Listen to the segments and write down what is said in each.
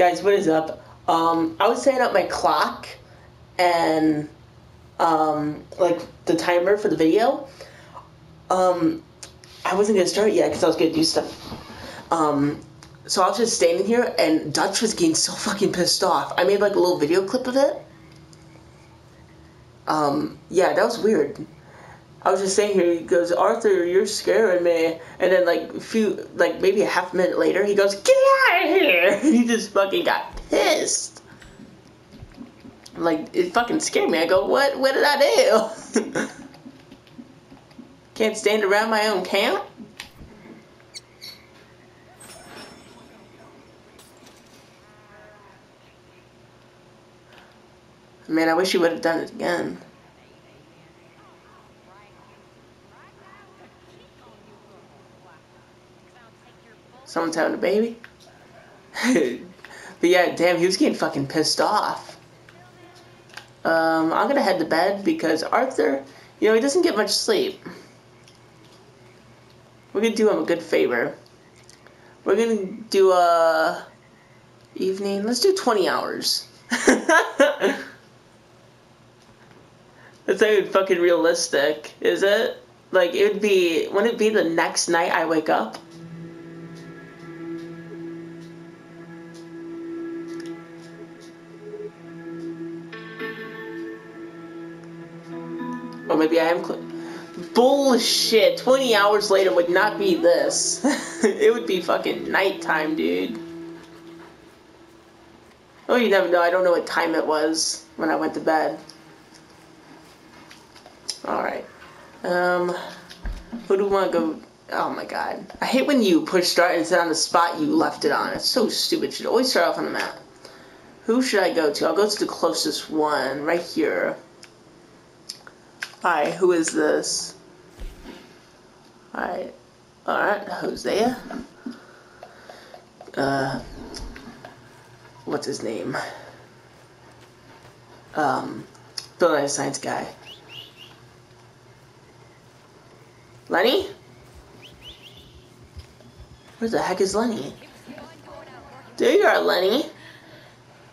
Guys, what is up? Um, I was setting up my clock and um, like the timer for the video. Um, I wasn't gonna start yet because I was gonna do stuff. Um, so I was just standing here and Dutch was getting so fucking pissed off. I made like a little video clip of it. Um, yeah, that was weird. I was just saying here, he goes, Arthur, you're scaring me. And then like a few, like maybe a half minute later, he goes, get out of here. he just fucking got pissed. Like, it fucking scared me. I go, what, what did I do? Can't stand around my own camp? Man, I wish he would have done it again. Someone's having a baby? but yeah, damn, he was getting fucking pissed off. Um, I'm gonna head to bed because Arthur, you know, he doesn't get much sleep. We're gonna do him a good favor. We're gonna do a evening. Let's do 20 hours. That's not even fucking realistic, is it? Like it would be. Wouldn't it be the next night I wake up? Maybe I am. Bullshit. 20 hours later would not be this. it would be fucking nighttime, dude. Oh, you never know. I don't know what time it was when I went to bed. Alright. Um, who do we want to go? Oh my god. I hate when you push start and sit on the spot you left it on. It's so stupid. You should always start off on the map. Who should I go to? I'll go to the closest one, right here. Hi, who is this? Alright. Alright, Hosea. Uh, what's his name? Um, Bill Nye Science guy. Lenny? Where the heck is Lenny? There you are, Lenny.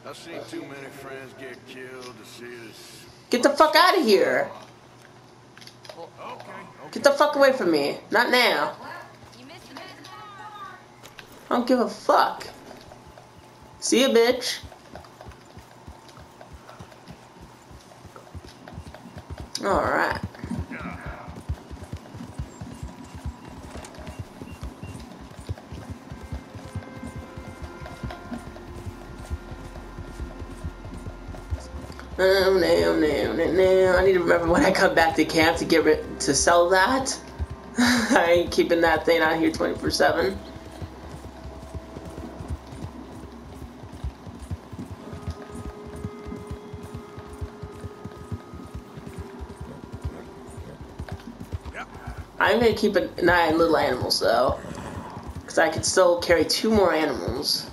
I've seen too many friends get killed to see this. Get the fuck out of here. Get the fuck away from me. Not now. I don't give a fuck. See ya, bitch. Alright. No, no, no, no, no. I need to remember when I come back to camp to get rid to sell that. I ain't keeping that thing out here 24 7. I'm gonna keep an eye on little animals though. Because I could still carry two more animals.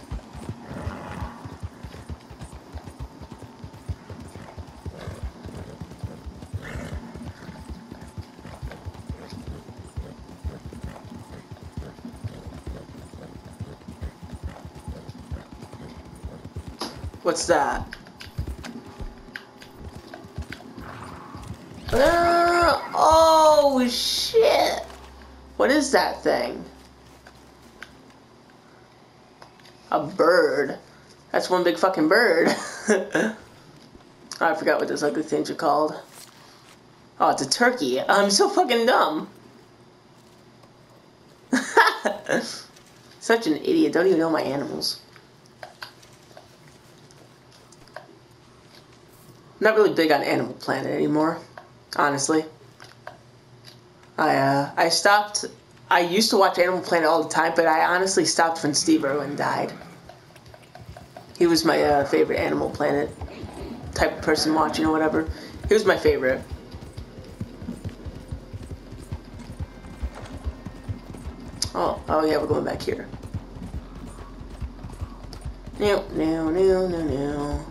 What's that? Uh, oh shit! What is that thing? A bird. That's one big fucking bird. I forgot what those ugly things are called. Oh, it's a turkey. I'm so fucking dumb. Such an idiot. Don't even know my animals. Not really big on Animal Planet anymore, honestly. I uh, I stopped. I used to watch Animal Planet all the time, but I honestly stopped when Steve Irwin died. He was my uh, favorite Animal Planet type of person watching or whatever. He was my favorite. Oh, oh yeah, we're going back here. No, no, no, no, no.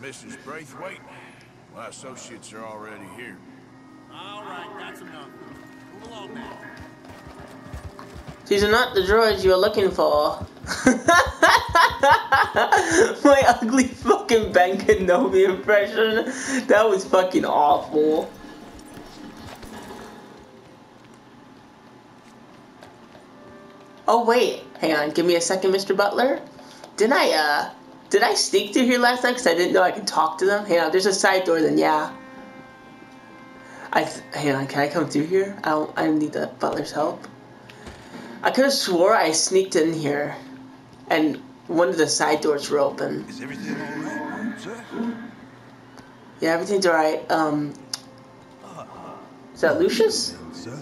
Mrs. Braithwaite. My associates are already here. All right, that's enough. Move along now. These are not the droids you are looking for. My ugly fucking Ben Kenobi impression. That was fucking awful. Oh wait, hang on, give me a second, Mr. Butler. Didn't I uh did I sneak through here last night because I didn't know I could talk to them? Hang on, there's a side door then yeah. I th- hang on, can I come through here? I don't I need the butler's help. I could have swore I sneaked in here and one of the side doors were open. Is everything all right, sir? Yeah, everything's alright. Um Is that Lucius? Sir?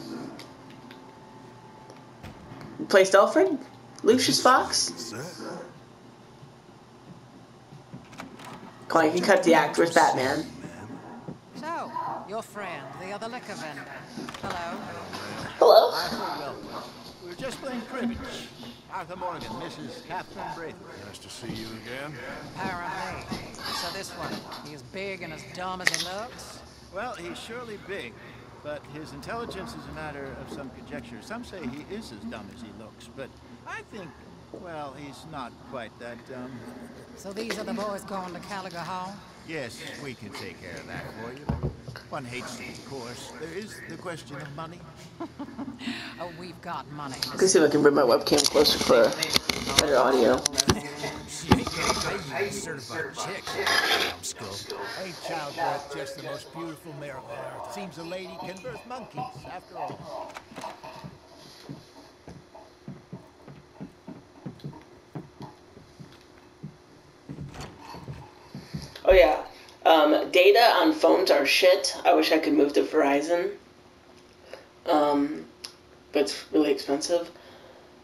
Placed Alfred? Lucius Fox? Sir? Come on, you can cut the act. Where's Batman? So, your friend, the other liquor vendor. Hello. Hello? Arthur. We were just playing cribbage. Arthur Morgan, Mrs. Catherine Braithwaite. Nice to see you again. Apparently. So this one, he is big and as dumb as he looks? Well, he's surely big, but his intelligence is a matter of some conjecture. Some say he is as dumb as he looks, but I think, well, he's not quite that dumb. So these are the boys going to Caliga Hall? Yes, we can take care of that for you. One hates it, of course. There is the question of money. Oh, we've got money. Let's see if I can bring my webcam closer for better audio. She ain't getting paid you certified chick. Scum. Ain't childbirth just the most beautiful miracle on earth? Seems a lady can birth monkeys, after all. Oh yeah. Um, data on phones are shit. I wish I could move to Verizon. Um, but it's really expensive,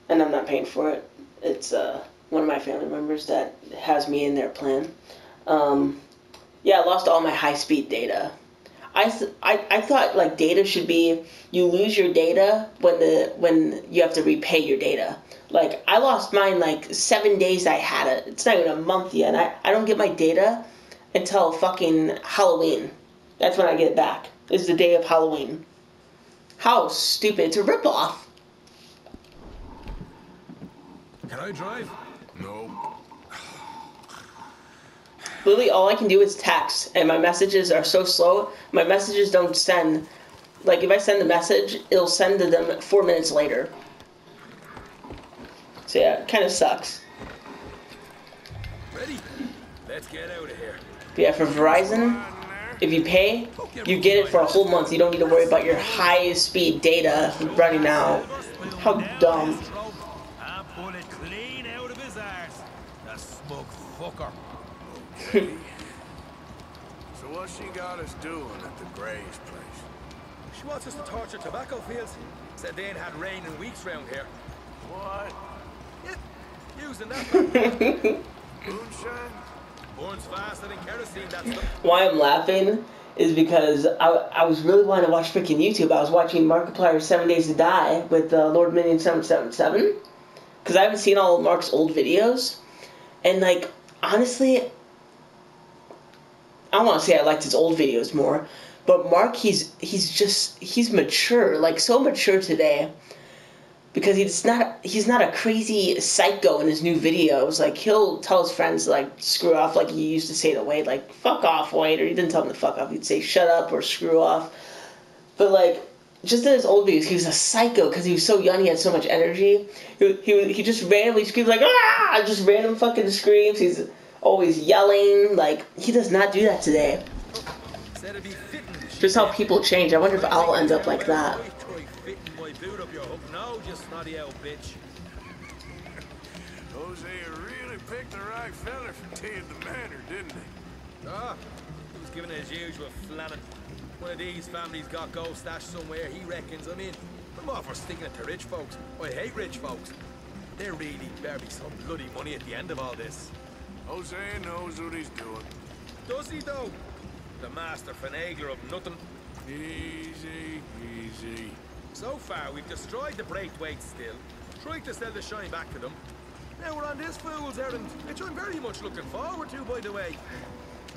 and I'm not paying for it. It's uh, one of my family members that has me in their plan. Um, yeah, I lost all my high speed data. I, I, I thought like data should be you lose your data when the when you have to repay your data. Like I lost mine like seven days I had it. It's not even a month yet. I, I don't get my data until fucking Halloween. That's when I get it back. Is the day of Halloween. How stupid! It's a ripoff. Can I drive? No. Literally, all I can do is text, and my messages are so slow. My messages don't send. Like, if I send a message, it'll send to them four minutes later. So yeah, it kind of sucks. Ready? Let's get out of here. But yeah, for Verizon, if you pay, you get it for a whole month. You don't need to worry about your high-speed data running out. How dumb. And pull it clean out of his arse. The smug fucker. So what she got us doing at the Gray's place? She wants us to torture tobacco fields. Said they ain't had rain in weeks round here. What? Yeah, using that. Moonshine? Why I'm laughing is because I, I was really wanting to watch freaking YouTube. I was watching Markiplier's Seven Days to Die with uh, Lord Minion 777 because I haven't seen all of Mark's old videos, and like honestly, I want to say I liked his old videos more, but Mark he's he's just he's mature like so mature today because he's not he's not a crazy psycho in his new videos. Like he'll tell his friends like screw off, like he used to say to Wade, like fuck off, Wade, or he didn't tell him to fuck off. He'd say shut up or screw off. But like just in his old videos, he was a psycho because he was so young. He had so much energy. He he, he just randomly screams like ah, just random fucking screams. He's always yelling. Like he does not do that today. Just how people change. I wonder if I'll end up like that. Why try fitting my boot up your hook now, you snotty old bitch. Hosea really picked the right fella for tea at the manor, didn't he? Ah, he was giving it his usual flannin'. One of these families got gold stashed somewhere, he reckons I'm in. I'm all for sticking it to rich folks. I hate rich folks. There really better be some bloody money at the end of all this. Hosea knows what he's doing. Does he though? The master finagler of nothing. Easy, easy. So far, we've destroyed the Braithwaite still, tried to sell the shine back to them, Now we're on this fool's errand, which I'm very much looking forward to, by the way.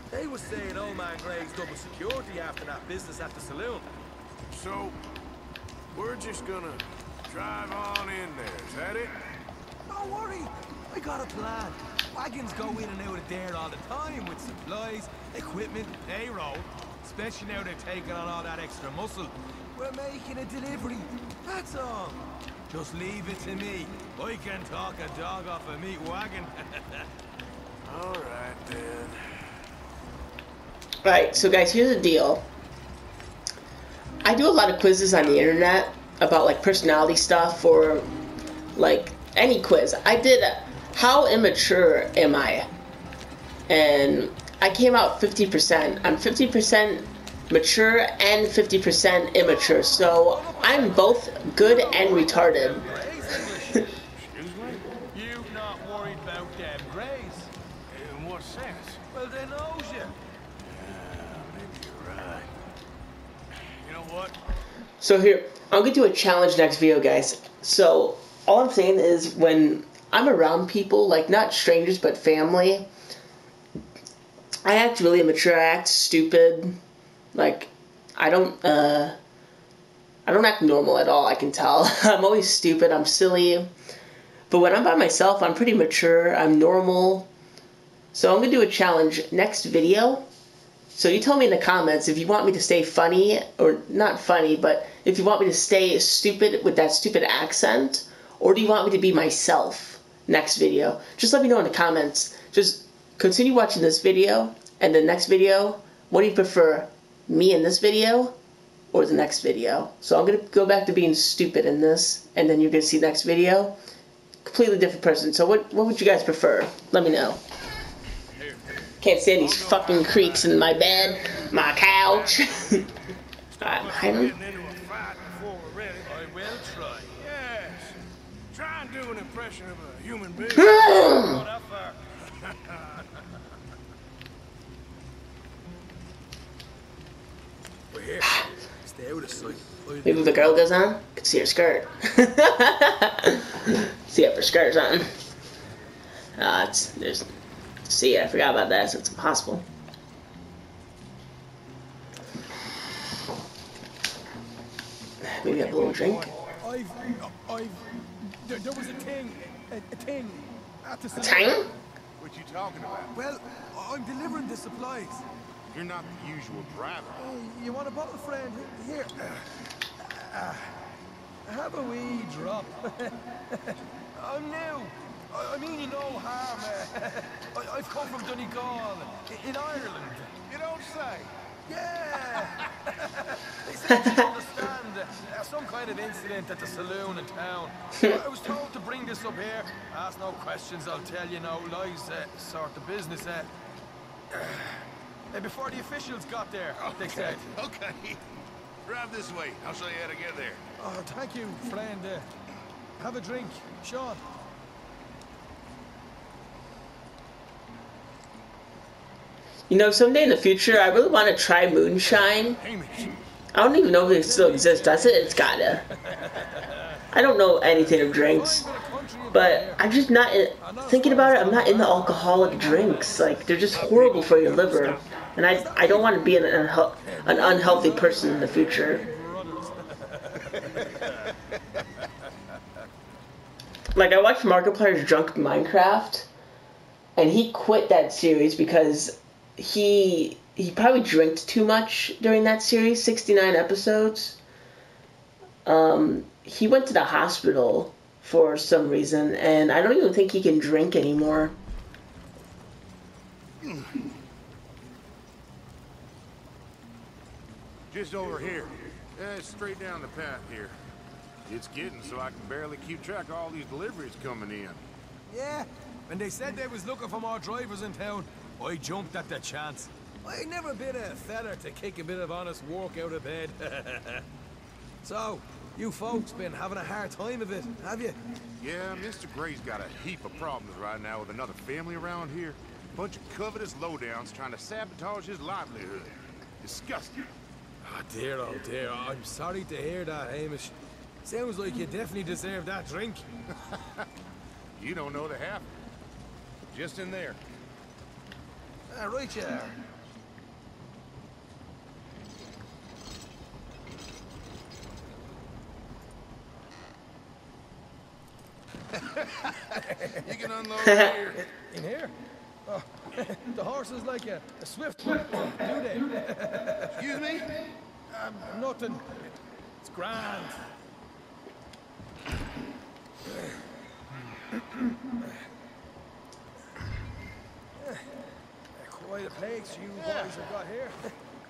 They were saying old man Gray's double security after that business at the saloon. So, we're just gonna drive on in there, is that it? Don't worry, I got a plan. Wagons go in and out of there all the time with supplies, equipment, payroll. Especially now they're taking on all that extra muscle. We're making a delivery, that's all. Just leave it to me. I can talk a dog off a meat wagon. All right, then. Right, so guys, here's the deal. I do a lot of quizzes on the internet about like personality stuff or like any quiz. I did a, how immature am I? And I came out 50%. I'm 50% mature and 50% immature. So I'm both good and retarded. So here, I'm gonna do a challenge next video, guys. So all I'm saying is when I'm around people, like not strangers but family, I act really immature. I act stupid. Like I don't, uh, I don't act normal at all. I can tell. I'm always stupid. I'm silly. But when I'm by myself, I'm pretty mature. I'm normal. So I'm gonna do a challenge next video. So you tell me in the comments if you want me to stay funny or not funny, but if you want me to stay stupid with that stupid accent, or do you want me to be myself next video? Just let me know in the comments. Just continue watching this video and the next video. What do you prefer, me in this video or the next video? So I'm gonna go back to being stupid in this, and then you're gonna see next video. Completely different person. So what what would you guys prefer? Let me know. Can't stand these fucking creaks in my bed, my couch. Alright, hide 'em. Getting into a fight before we're ready. I will try. Yes. Try and do an impression of a human being. Go that far. We're here. Stay out of sight. Maybe if the girl goes on, could see her skirt. see if her skirt's on. Uh, it's there's. See, I forgot about that, so it's impossible. Maybe have a little drink. I've, I've, there, there was a thing, a, a thing at the A saloon. What you talking about? Well, I'm delivering the supplies. You're not the usual driver. Oh, you want a bottle, friend? Here. Uh, have a wee drop. I'm new. I, I mean you no harm. Uh, I, I've come from Donegal, i- in Ireland. You don't say. Yeah. they said you understand uh, some kind of incident at the saloon in town. I was told to bring this up here. Ask no questions. I'll tell you no lies. Uh, sort of business. Uh, uh, before the officials got there, they said. Okay. Drive this way. I'll show you how to get there. Oh, thank you, friend. Uh, have a drink, Sean. You know, someday in the future, I really want to try moonshine. I don't even know if it still exists. Does it? It's gotta. I don't know anything of drinks, but I'm just not in, thinking about it. I'm not into alcoholic drinks. Like they're just horrible for your liver, and I I don't want to be an unhe- an unhealthy person in the future. Like I watched Markiplier's Drunk Minecraft, and he quit that series because he he probably drank too much during that series, 69 episodes. Um, he went to the hospital for some reason, and I don't even think he can drink anymore. Just over here. Yeah, straight down the path here. It's getting so I can barely keep track of all these deliveries coming in. Yeah, when they said they was looking for more drivers in town, I jumped at the chance. I never been a feather to kick a bit of honest work out of bed. so, you folks been having a hard time of it, have you? Yeah, Mr. Gray's got a heap of problems right now with another family around here. Bunch of covetous lowdowns trying to sabotage his livelihood. Disgusting. Oh dear, oh dear. I'm sorry to hear that, Hamish. Sounds like you definitely deserve that drink. You don't know the half. Just in there. Ah, right you You can unload here. In here? Oh, the horse is like a, a swift one, do they? Excuse me? Um, nothing. It's grand. Quite a place you boys have got here.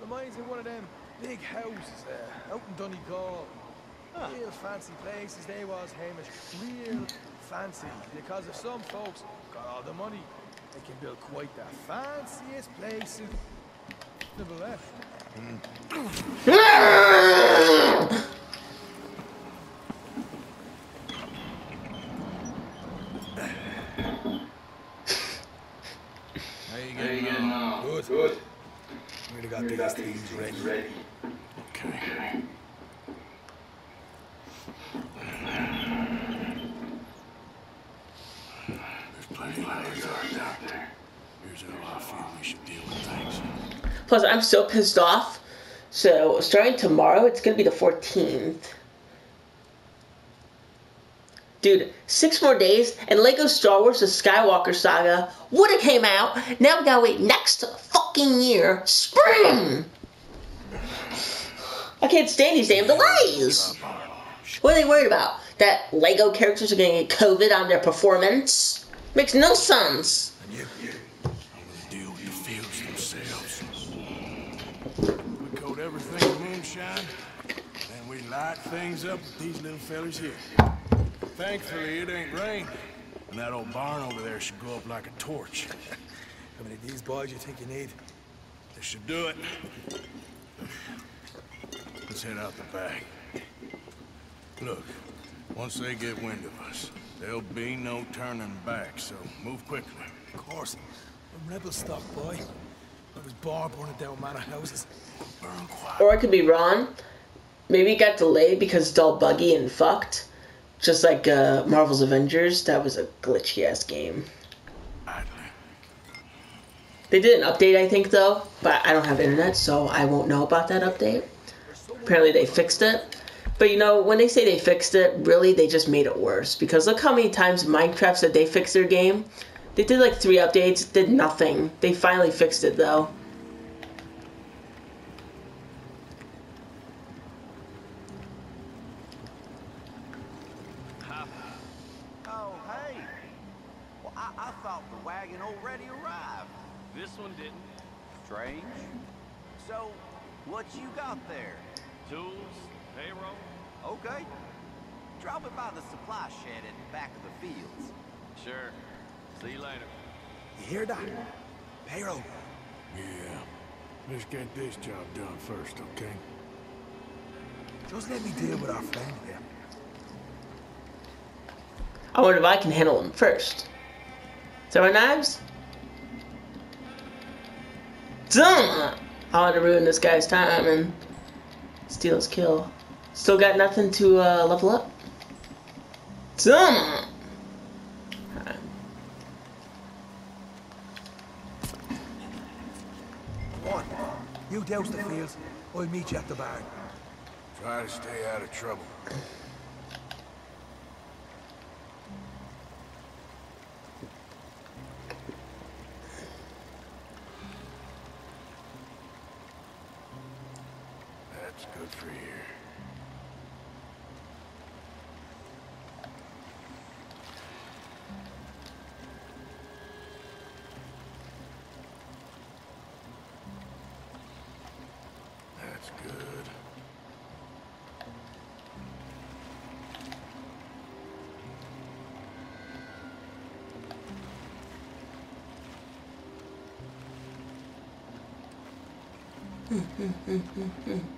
Reminds me of one of them big houses uh, out in Donegal. Real fancy places they was, Hamish. Real fancy. Because if some folks got all the money, they can build quite the fanciest places never left. Mm. How you getting on? Good. Good. We got these things ready. Okay. There's plenty of others out there. Here's how I feel we should deal with things. Plus, I'm so pissed off. So, starting tomorrow, it's gonna be the 14th. Dude, six more days, and Lego Star Wars: The Skywalker Saga would have came out. Now we gotta wait next fucking year, spring. I can't stand these damn delays. What are they worried about? That Lego characters are gonna get COVID on their performance? Makes no sense. Moonshine, then we light things up with these little fellas here. Thankfully, it ain't rained. And that old barn over there should go up like a torch. How many of these boys you think you need? This should do it. Let's head out the back. Look, once they get wind of us, there'll be no turning back, so move quickly. Of course. I'm rebel stock, boy. I was born burning down manor houses. Burn quiet. Or I could be wrong. Maybe it got delayed because it's all buggy and fucked. Just like uh, Marvel's Avengers, that was a glitchy ass game. They did an update, I think, though, but I don't have internet, so I won't know about that update. Apparently, they fixed it. But you know, when they say they fixed it, really, they just made it worse. Because look how many times Minecraft said they fixed their game. They did like three updates, did nothing. They finally fixed it, though. Oh, hey. Well, I, I thought the wagon already arrived. This one didn't. Strange. So, what you got there? Tools, payroll. Okay. Drop it by the supply shed at the back of the fields. Sure. See you later. You hear that? Payroll. Yeah. Let's get this job done first, okay? Just let me deal with our friend here. I wonder if I can handle them first. So my knives? Dumb! I want to ruin this guy's time and steal his kill. Still got nothing to uh, level up. Dumb! One, you douse the fields. I'll meet you at the barn. Try to stay out of trouble. That's good for here. That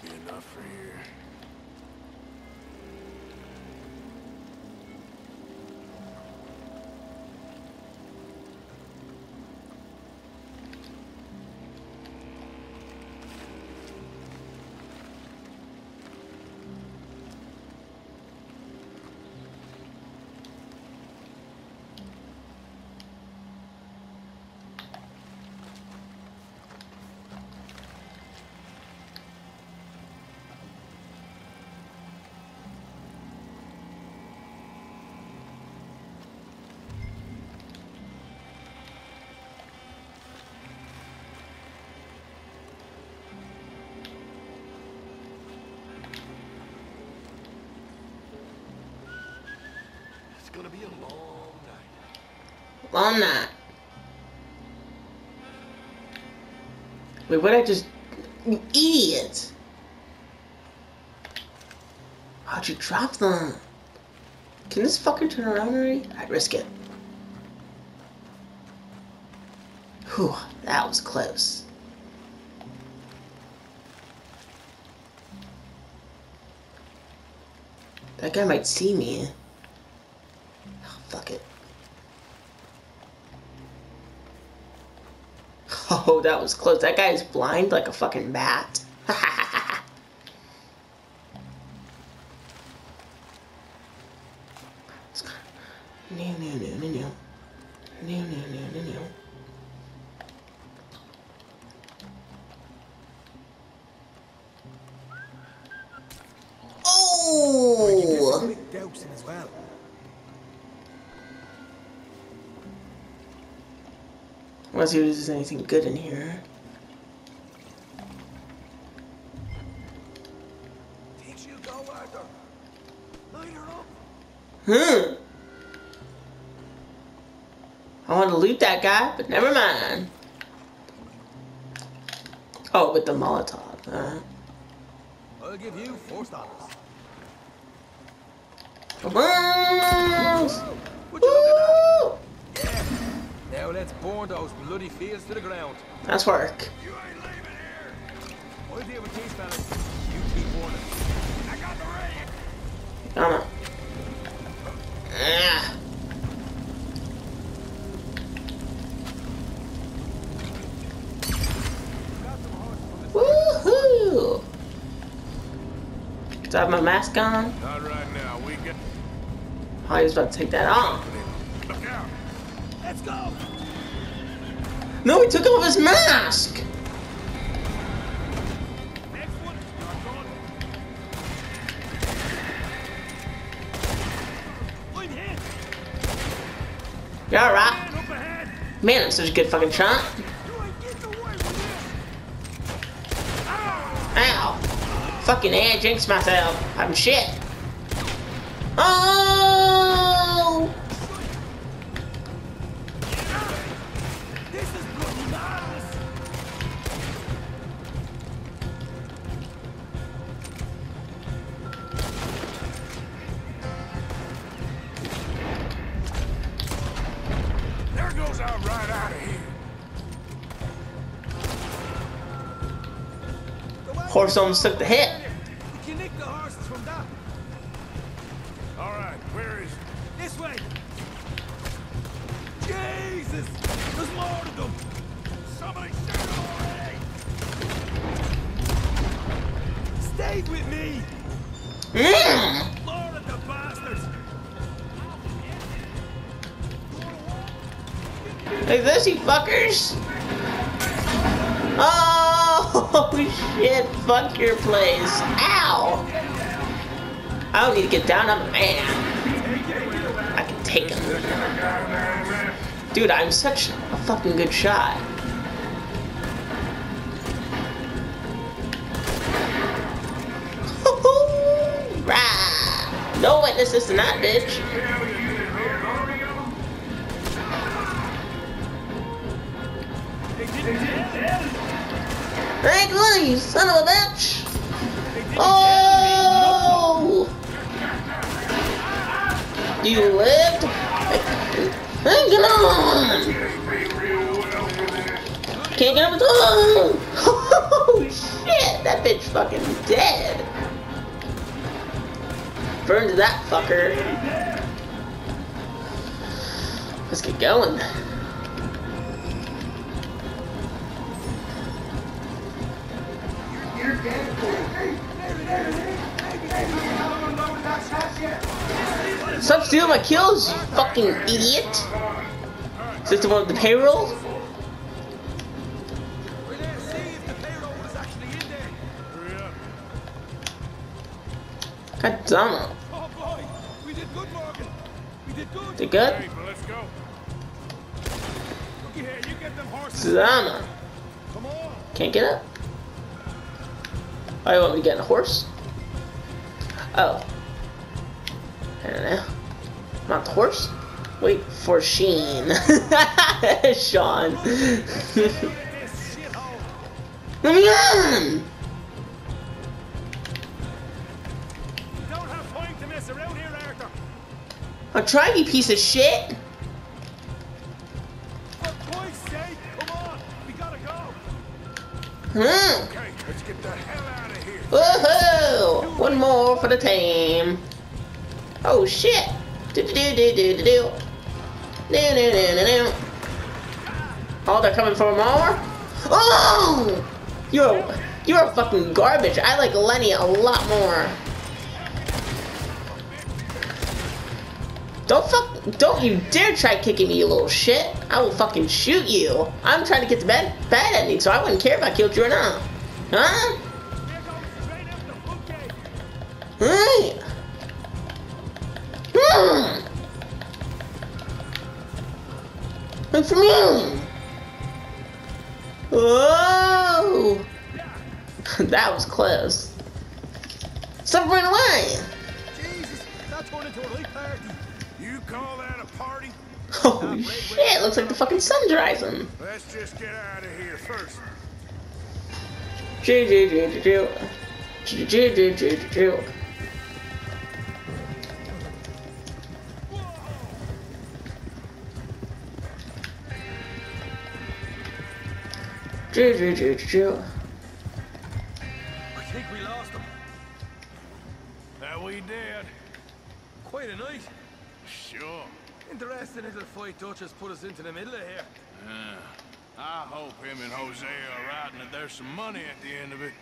should be enough for here. Night. Wait, what I just. Idiot! How'd you drop them? Can this fucker turn around already? I'd risk it. Whew, that was close. That guy might see me. Oh, fuck it. Oh, that was close. That guy's blind like a fucking bat. Let's see if there's anything good in here. Takes you go, Arthur. Line her up. Hmm. I want to loot that guy, but never mind. Oh, with the Molotov. Uh, I'll give you four stars. come on! Would you look at Woo! that? Yeah. Now let's burn those bloody fields to the ground. Nice work. You ain't leaving here. I'll deal with these fellas. You keep burning. I got the ring. Come on. Woohoo! Do I have my mask on? Not right now. We get. Oh, he was about to take that off. Let's go. No, he took off his mask! Next one. I'm hit. You alright? Man I'm such a good fucking shot. Ow. Fucking A, I jinxed myself. I'm shit. Oh! Horse almost took the hit. Can nick the horses from that. All right, where is? This way. Jesus! There's more of them. Somebody shoot them already. Stay with me. Mm. Lord of the bastards. Like this, you fuckers. Oh, shit. Fuck your place. Ow. I don't need to get down. I'm a man. I can take him. Dude, I'm such a fucking good shot. No witnesses to that bitch. Thank you, you son of a bitch! Oh! You lived? Get on! Can't get up. Oh! oh shit! That bitch fucking dead. Burn to that fucker. Let's get going. Stop stealing my kills, you fucking idiot! System of the there to the payroll. God damn it. Oh boy, we did good, Morgan. We did good. They good? On. Can't get up. You want me to get a horse? Oh. I don't know. Not the horse? Wait for Sheen. Sean. Let me on! You don't have time to mess around here, Arthur. I'm trying, you piece of shit. For sake, come on. We gotta go. Hmm. Woohoo! One more for the team. Oh shit! Do do do do do do. Do do do do do. Oh, they're coming for more. Oh! You're you're fucking garbage. I like Lenny a lot more. Don't fuck! Don't you dare try kicking me, you little shit! I will fucking shoot you. I'm trying to get the bad bad ending, so I wouldn't care if I killed you or not. Huh? Hey! Hmm. Look me! Whoa! that was close. Stop running away! Jesus, that turned into a right party. You call that a party? Holy shit, looks like the fucking sun's rising. Let's just get out of here first. Ju- ju- ju- ju- ju. Ju- ju- ju- ju- ju- ju- ju. I think we lost him. That we did. Quite a night. Sure. Interesting little fight Dutch has put us into the middle of here. Yeah. I hope him and Hosea are right and that there's some money at the end of it.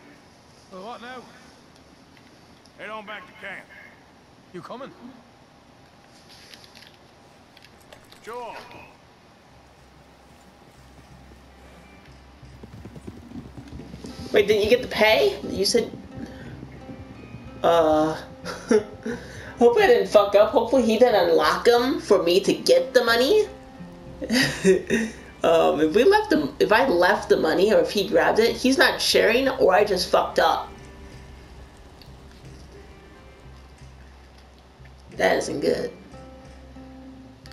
Well, what now? Head on back to camp. You coming? Sure. Wait, didn't you get the pay? You said. Uh. Hope I didn't fuck up. Hopefully he didn't unlock them for me to get the money. um, if we left him, if I left the money or if he grabbed it, he's not sharing, or I just fucked up. That isn't good.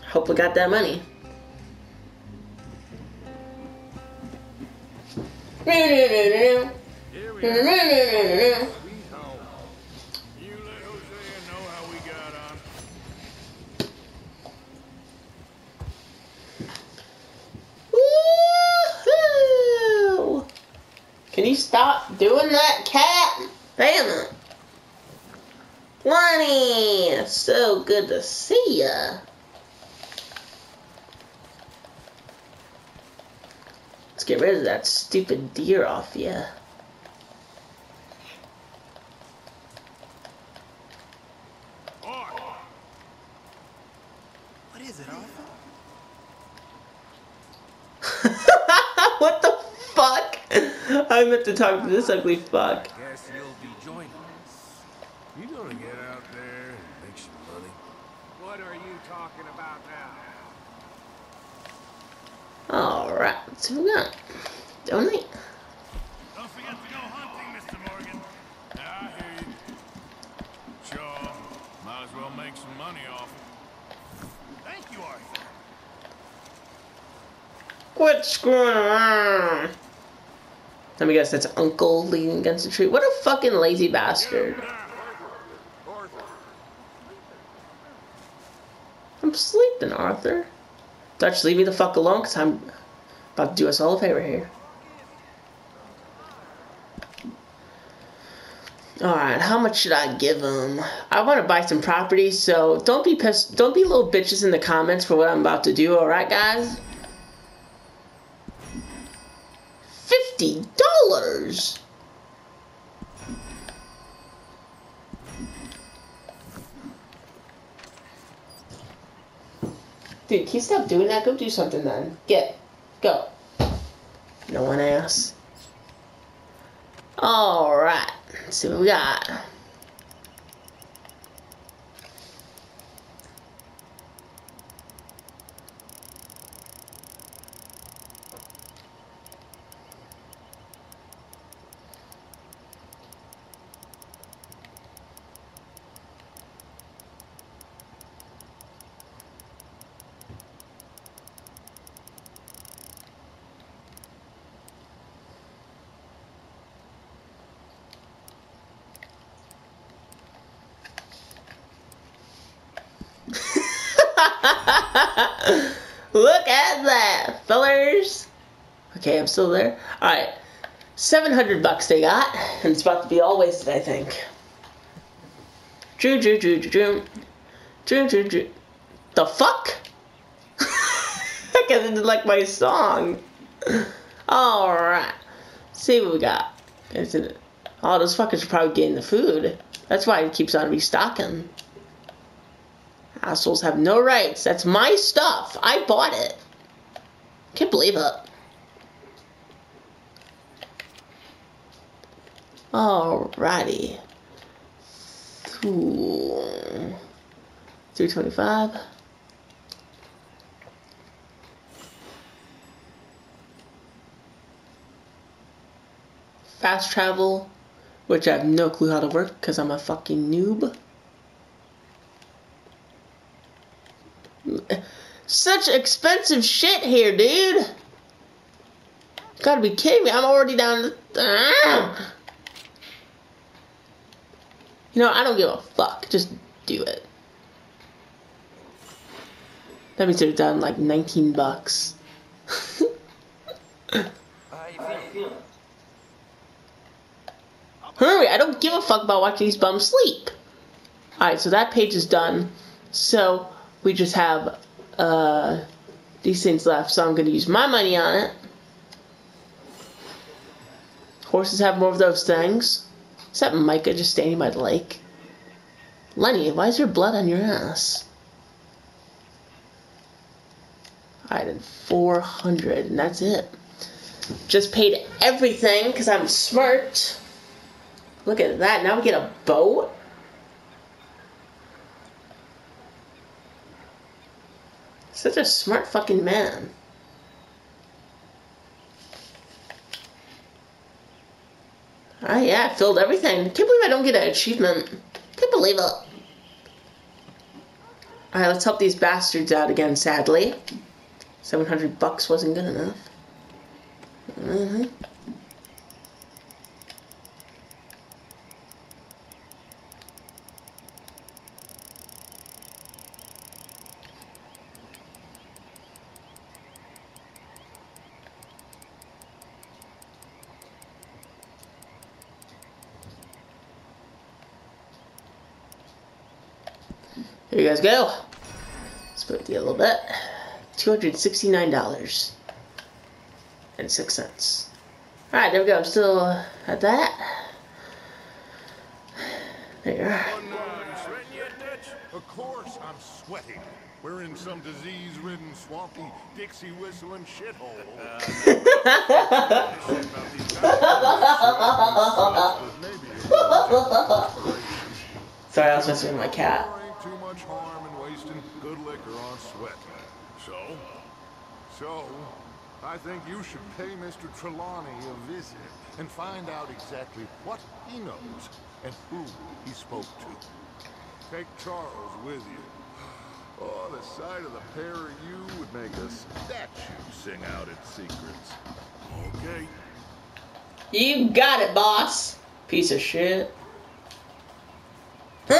Hope we got that money. Can you stop doing that, cat? Damn it. Lonnie, so good to see ya. Get rid of that stupid deer off ya. Boy, What is it, Arthur? what the fuck? I meant to talk to this ugly fuck. Guess you'll be joining us. you gonna get out there and make some money? What are you talking about now? Alright, so we got donate. Don't forget to go hunting, Mr. Morgan. Yeah, I hear you. Sure. Might as well make some money off it. Thank you, Arthur. Quit screwing around. Let me guess, that's Uncle leaning against the tree. What a fucking lazy bastard. I'm sleeping, Arthur. Dutch, leave me the fuck alone, because I'm about to do us all a favor here. All right, how much should I give them? I want to buy some property, so don't be pissed. Don't be little bitches in the comments for what I'm about to do. All right, guys. Fifty dollars. Dude, can you stop doing that? Go do something then. Get. Go. No one asks. Alright. Let's see what we got. Look at that, fellers. Okay, I'm still there. All right, seven hundred bucks they got, and it's about to be all wasted, I think. Drew, Drew, Drew, Drew, Drew, Drew. The fuck? I guess I didn't like my song. All right, see what we got. Oh, those fuckers are probably getting the food. That's why it keeps on restocking. Assholes have no rights. That's my stuff. I bought it. Can't believe it. Alrighty. Ooh. 325. Fast travel, which I have no clue how to work because I'm a fucking noob. Such expensive shit here, dude. Gotta be kidding me. I'm already down. Ah. You know, I don't give a fuck. Just do it. That means they're down like 19 bucks. Hurry, I don't give a fuck about watching these bums sleep. Alright, so that page is done. So, we just have uh, these things left, so I'm going to use my money on it. Horses have more of those things. Is that Micah just standing by the lake? Lenny, why is there blood on your ass? Alright, then 400, and that's it. Just paid everything because I'm smart. Look at that. Now we get a boat. Such a smart fucking man. Ah, yeah, I filled everything. Can't believe I don't get an achievement. Can't believe it. Alright, let's help these bastards out again, sadly. 700 bucks wasn't good enough. Mm-hmm. Here you guys go. Split the a little bit. $269 and 6 cents. Alright, there we go. I'm still at that. There you are. Of course I'm sweating. We're in some disease-ridden, swampy, Dixie whistling shithole. Sorry, I was messing with my cat. Too much harm in wasting good liquor on sweat. So? So, I think you should pay Mr. Trelawny a visit and find out exactly what he knows and who he spoke to. Take Charles with you. Oh, the sight of the pair of you would make a statue sing out its secrets. Okay. You got it, boss. Piece of shit. Charles,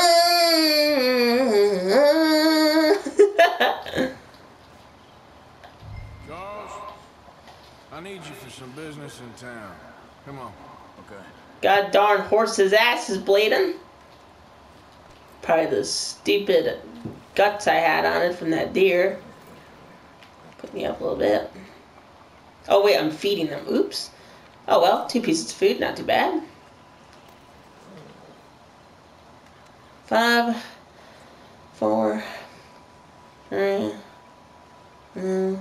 I need you for some business in town. Come on. Okay. God darn horse's ass is bleeding. Probably the stupid guts I had on it from that deer. Put me up a little bit. Oh wait, I'm feeding them. Oops. Oh well, two pieces of food, not too bad. Five, four, three, two,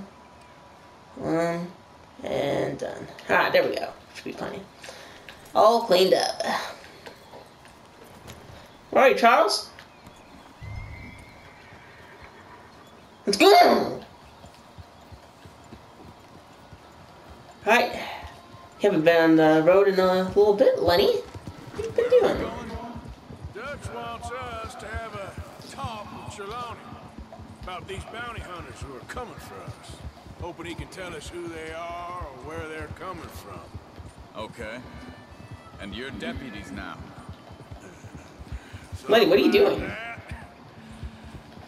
one, and done. Ah, there we go. Should be plenty. All cleaned up. All right, Charles. Let's go. Alright. You haven't been on the road in a little bit, Lenny. What have you been doing? Dutch wants us to have a talk with Trelawny about these bounty hunters who are coming for us. Hoping he can tell us who they are or where they're coming from. Okay. And you're deputies now. Lenny, what are you doing? That.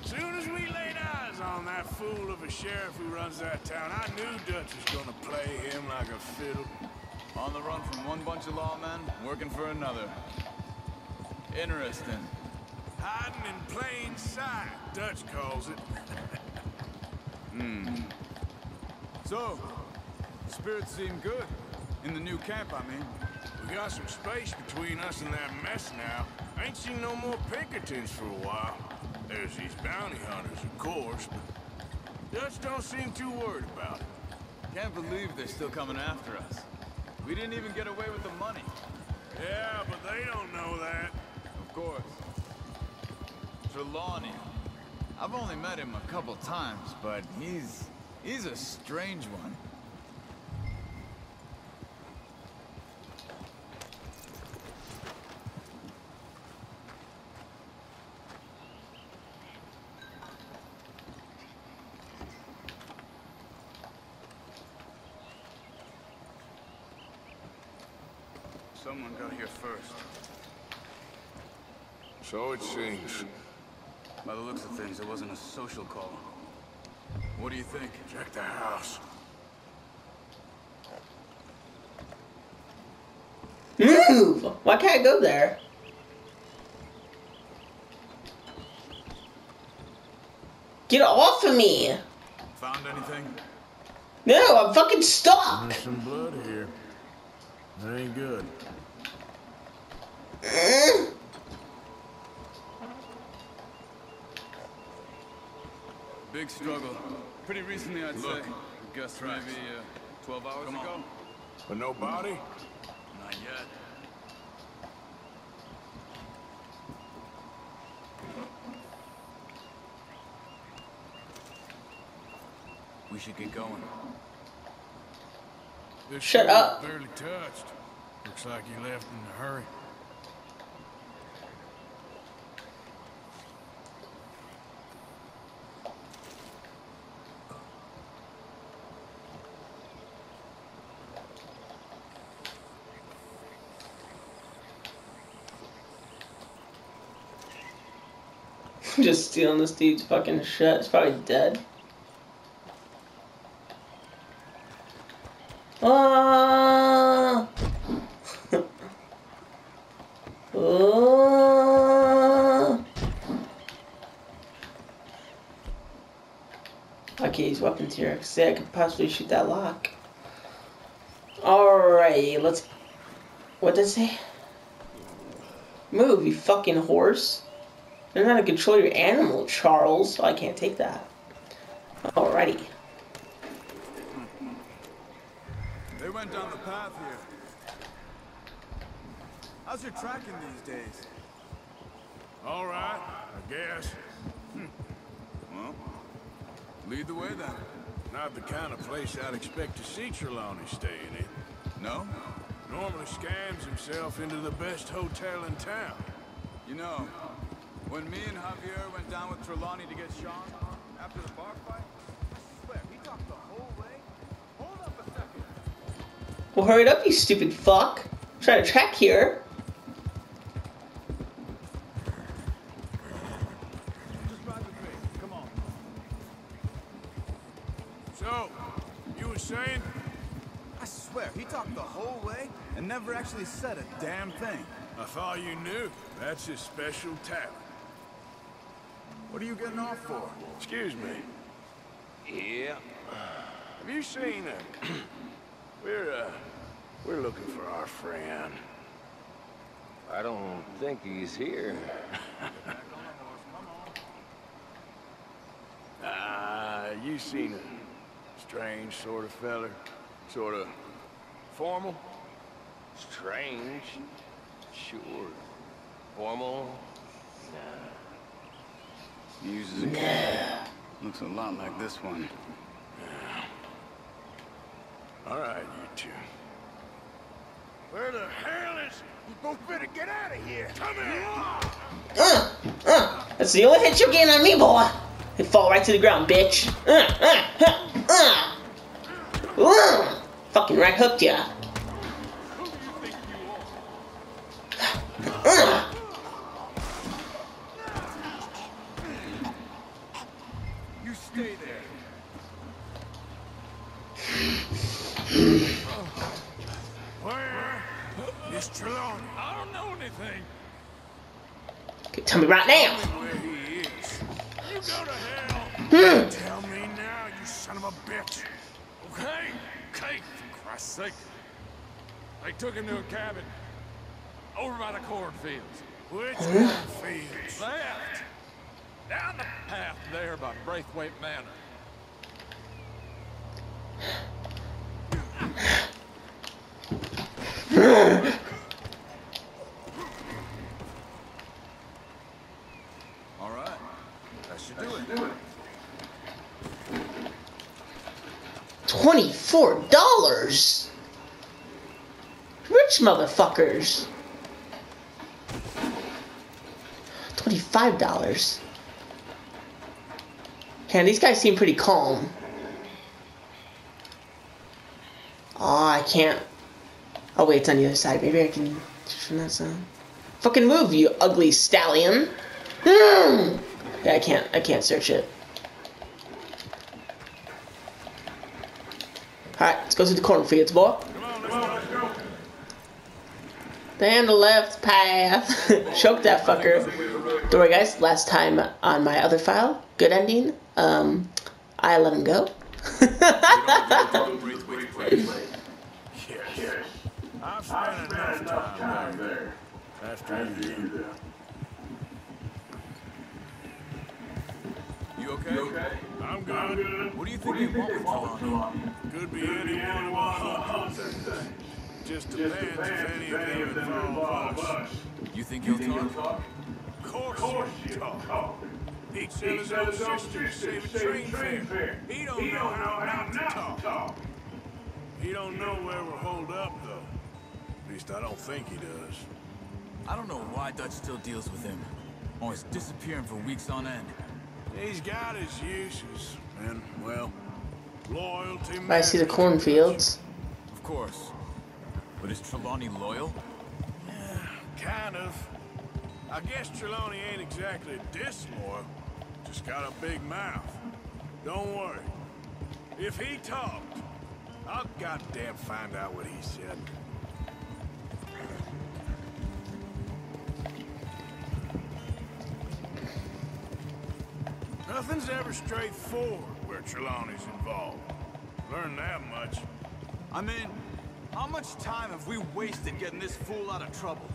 Soon as we laid eyes on that fool of a sheriff who runs that town, I knew Dutch was gonna play him like a fiddle. On the run from one bunch of lawmen, working for another. Interesting. Hiding in plain sight, Dutch calls it. Hmm. So, spirits seem good. In the new camp, I mean. We got some space between us and that mess now. Ain't seen no more Pinkertons for a while. There's these bounty hunters, of course, but Dutch don't seem too worried about it. Can't believe they're still coming after us. We didn't even get away with the money. Yeah, but they don't know that. Of course. Trelawny. I've only met him a couple times, but he's... he's a strange one. Someone got here first. So. By the looks of things, it wasn't a social call. What do you think? Check the house. Move! Why can't I go there? Get off of me! Found anything? No, I'm fucking stuck! There's some blood here. That ain't good. Mm. Big struggle. Pretty recently, I'd Look, say. Guess tracks. maybe uh, 12 hours Come ago. on. But no body? Not yet. We should get going. This Shut up. Barely touched. Looks like he left in a hurry. Just stealing this dude's fucking shit. He's probably dead. Ah! Ah! Okay, these weapons here. Say I could possibly shoot that lock. Alright, let's. What does it say? Move, you fucking horse. Learn how to control your animal, Charles. Oh, I can't take that. Alrighty. They went down the path here. How's your tracking these days? All right, I guess. Hmm. Well, lead the way then. Not the kind of place I'd expect to see Trelawny staying in. Eh? No? Normally scams himself into the best hotel in town. You know, when me and Javier went down with Trelawny to get Sean after the bar fight, I swear, he talked the whole way. Hold up a second. Well, hurry it up, you stupid fuck. I'm trying to track here. Just ride with me. Come on. So, you were saying? I swear swear, he talked the whole way and never actually said a damn thing. I thought you knew. That's his special talent. What are you getting off for? Excuse me. Yeah. Have you seen him? we're, uh, we're looking for our friend. I don't think he's here. Ah, you seen a strange sort of feller? Sort of formal? Strange. Sure. Formal? Nah. Uses a cat. Looks a lot like this one. All right, you two. Where the hell is... You both better get out of here. Come here. Uh, uh, that's the only hit you're getting on me, boy. You fall right to the ground, bitch. Uh, uh, uh, uh. Uh. Fucking right hooked ya. Uh. Tell me right now. Where he is. Go to hell. Hmm. Tell me now, you son of a bitch. Okay? Okay, for Christ's sake. They took him to a cabin over by the cornfields. Which cornfields? Left. Down the path there by Braithwaite Manor right. That should do it. Twenty-four dollars. Rich motherfuckers. Twenty-five dollars. Man, these guys seem pretty calm. Oh, I can't. Oh wait, it's on the other side. Maybe I can from that side. Fucking move, you ugly stallion. Hmm. Yeah, I can't. I can't search it. Alright, let's go to the cornfields, boy. Down the left path. Choke that fucker. Don't worry, guys. Last time on my other file, good ending. Um, I let him go. Yes. I've spent enough time there. After you. You okay? I'm good. What do you think they want with Trelawny? Could be anyone who wants Just depends if any of them involve us. You think he'll talk? Of course you talk. He'd sell his own sister to save a train fare. He don't know how not to talk. He don't know where we're holed up, though. At least I don't think he does. I don't know why Dutch still deals with him. Always disappearing for weeks on end. He's got his uses, and, well, loyalty I see the cornfields. Of course. But is Trelawny loyal? Yeah, Kind of. I guess Trelawny ain't exactly disloyal. Just got a big mouth. Don't worry. If he talked, I'll goddamn find out what he said. Nothing's ever straightforward where Trelawny's involved. Learned that much. I mean, how much time have we wasted getting this fool out of trouble?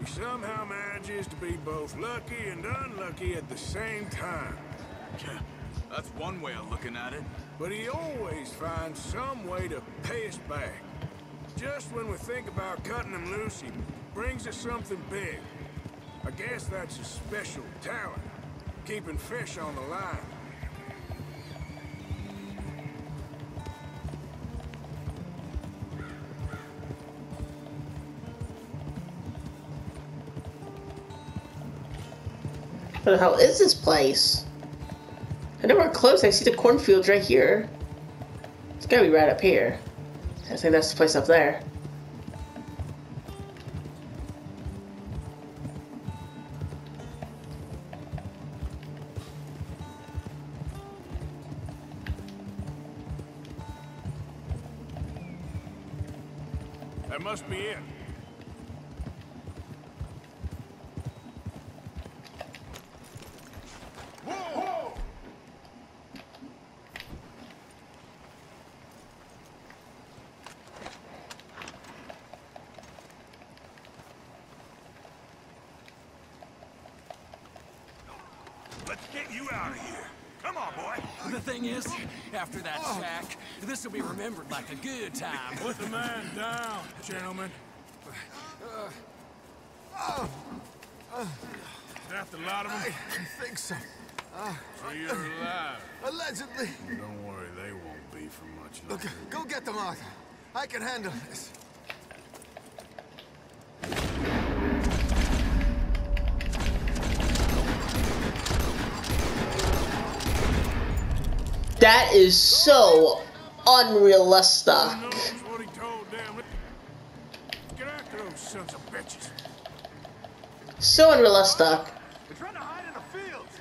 He somehow manages to be both lucky and unlucky at the same time. That's one way of looking at it. But he always finds some way to pay us back. Just when we think about cutting him loose, he brings us something big. I guess that's a special talent, keeping fish on the line. What the hell is this place? I know we're close. I see the cornfields right here. It's gotta be right up here. I think that's the place up there. That must be it. Let's get you out of here. Come on, boy. The thing is, after that oh. shack, this will be remembered like a good time. Put the man down, gentlemen. Is that the lot of them? I think so. So you're alive. Allegedly. Don't worry, they won't be for much Look, longer. go get them, Arthur. I can handle this. That is so unrealistic. Knows what he told them. Get after those sons of bitches. So unrealistic. They're trying to hide in the fields.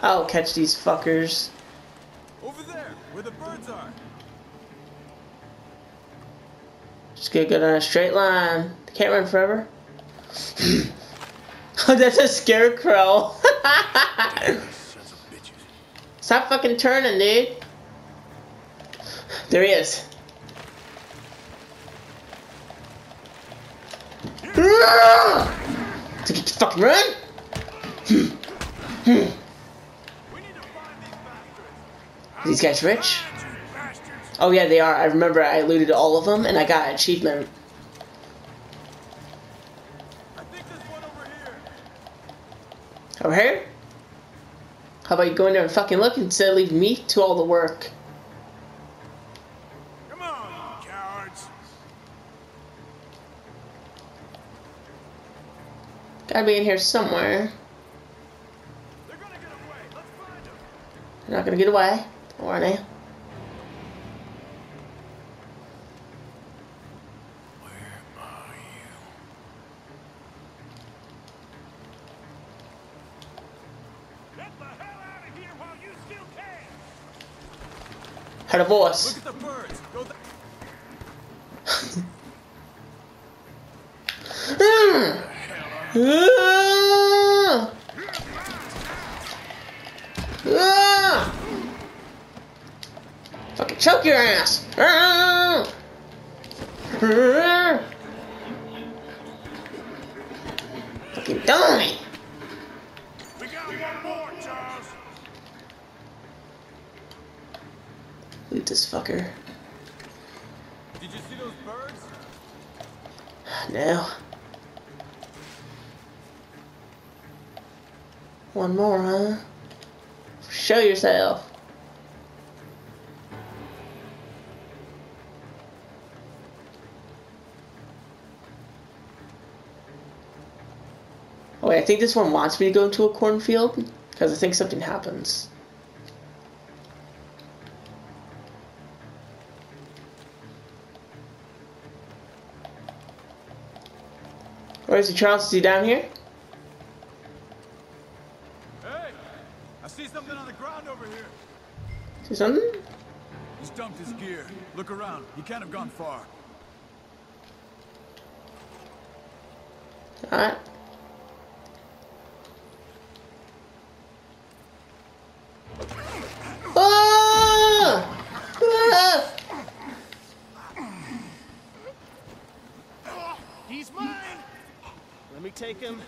I'll catch these fuckers. Over there, where the birds are. Just gonna go down a straight line. Can't run forever. oh, that's a scarecrow. Stop fucking turning, dude. There he is. Fucking run? These guys rich? Oh yeah, they are. I remember I looted all of them and I got achievement. How about you go in there and fucking look instead of leaving me to all the work? Come on, cowards. Gotta be in here somewhere. They're gonna get away. Let's find them. They're not gonna get away. Or are they? Where are you? Get the hell out of here while you still can! Had a voice. Look at the birds. Go. Ah! Ah! Fucking choke your ass! Ah! this fucker. Did you see those birds? No. One more, huh? Show yourself. Oh wait, I think this one wants me to go into a cornfield because I think something happens. Where is he, Charles? Is he down here? Hey! I see something on the ground over here. See something? He's dumped his gear. Look around. He can't have gone far. Alright. Ah! Ah! He's mine! Let me take him.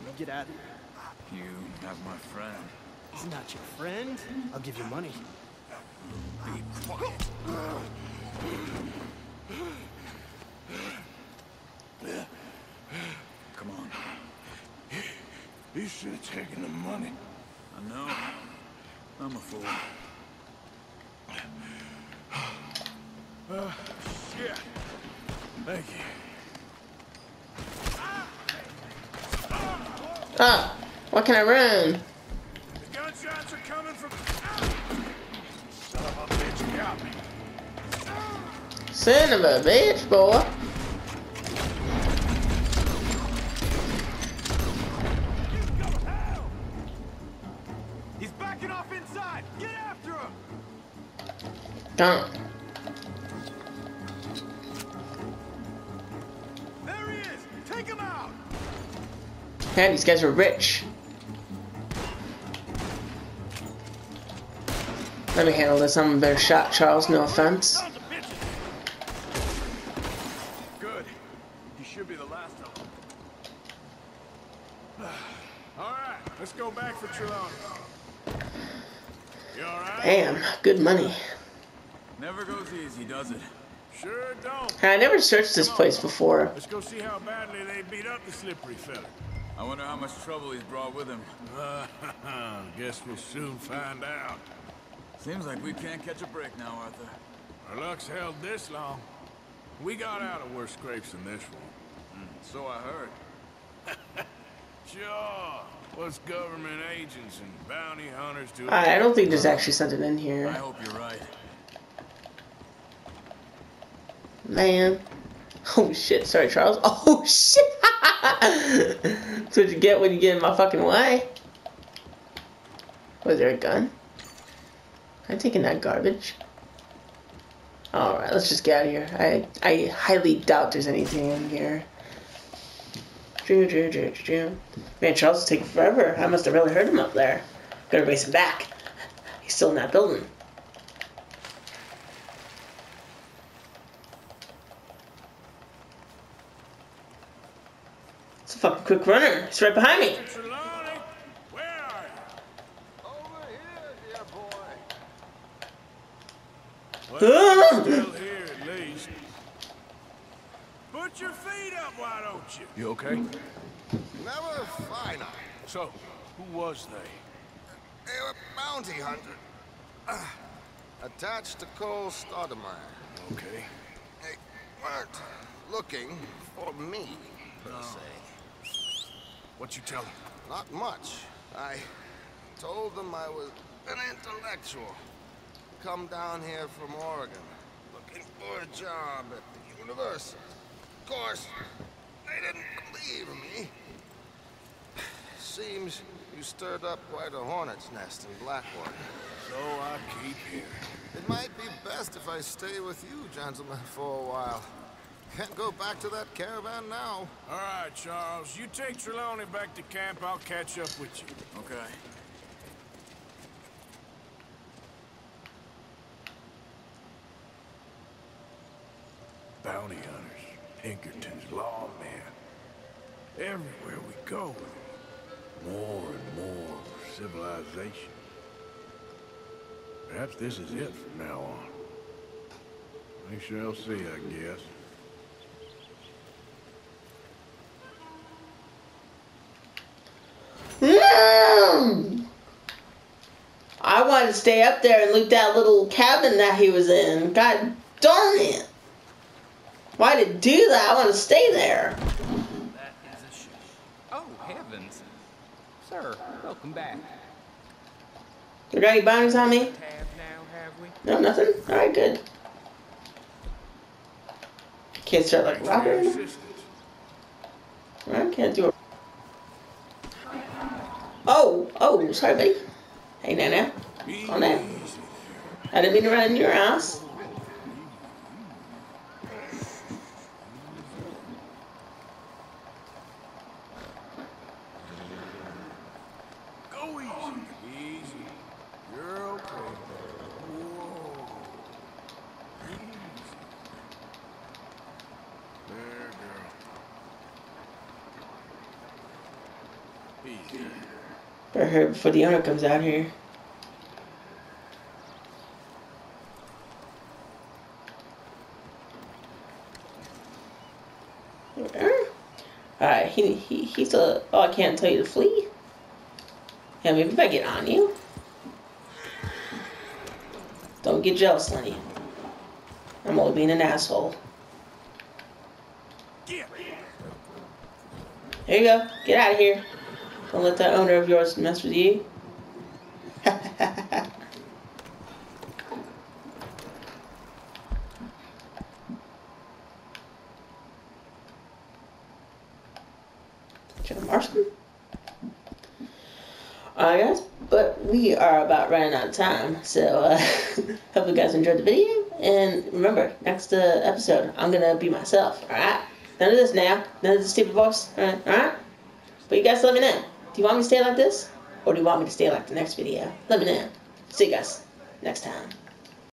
You get out of here. You have my friend. He's not your friend. I'll you money. Be quiet. Come on. You should have taken the money. I know. I'm a fool. Shit. Thank you. Ah! Why can I run? Son of a bitch, boy. He's backing off inside. Get after him. Don't. There he is! Take him out! Man, these guys are rich. Let me handle this. I'm a better shot, Charles. No offense. Good. You should be the last of them. All right, let's go back for Trelawny. You all right? Damn, good money. Never goes easy, does it? Sure don't. I never searched this place before. Let's go see how badly they beat up the slippery fella. I wonder how much trouble he's brought with him. Uh, guess we'll soon find out. Seems like we can't catch a break now, Arthur. Our luck's held this long. We got out of worse scrapes than this one. Mm, so I heard. Sure. What's government agents and bounty hunters to... I I don't think there's actually something in here. I hope you're right. Man. Oh shit, sorry Charles. Oh shit! That's what you get when you get in my fucking way. Was there a gun? I'm taking that garbage. Alright, let's just get out of here. I I highly doubt there's anything in here. Drew, drew, drew, drew. Man, Charles is taking forever. I must have really hurt him up there. Gotta race him back. He's still in that building. It's a fucking quick runner. He's right behind me. Trelawny, where are you? Here, dear boy. Well, Ah! still here at least. Put your feet up, why don't you? You okay? Never finer. So, who was they? They were bounty hunter. Uh, attached to Cole Stoudemire. Okay. They weren't looking for me, per se. What you tell them? Not much. I told them I was an intellectual. Come down here from Oregon, looking for a job at the university. Of course, they didn't believe me. Seems you stirred up quite a hornet's nest in Blackwater. So I keep here. It might be best if I stay with you, gentlemen, for a while. Can't go back to that caravan now. All right, Charles. You take Trelawny back to camp. I'll catch up with you. Okay. Bounty hunters, Pinkerton's lawmen. Everywhere we go, more and more civilization. Perhaps this is it from now on. We shall see, I guess. I wanted to stay up there and loot that little cabin that he was in. God darn it. Why did it do that? I want to stay there. That is a shame. Oh, heavens. Sir, welcome back. You got any bounties on me? Now. No, nothing? Alright, good. Can't start like robbing. I can't do it. Oh, oh, sorry, buddy. Hey, Nana. On that. I didn't mean to run in your ass. Go easy. Easy. You're okay. Whoa. Easy. There, girl. Easy. Hurry before the owner comes out here. Alright, he, he, he's a. Oh, I can't tell you to flee. Yeah, maybe if I get on you. Don't get jealous, Lenny. I'm only being an asshole. There you go. Get out of here. Don't let that owner of yours mess with you. John Marston. Alright guys, but we are about running out of time, so uh, hope you guys enjoyed the video, and remember, next uh, episode, I'm gonna be myself, alright? None of this now. None of this stupid voice. Alright, alright? But you guys let me know. Do you want me to stay like this? Or do you want me to stay like the next video? Let me know. See you guys next time.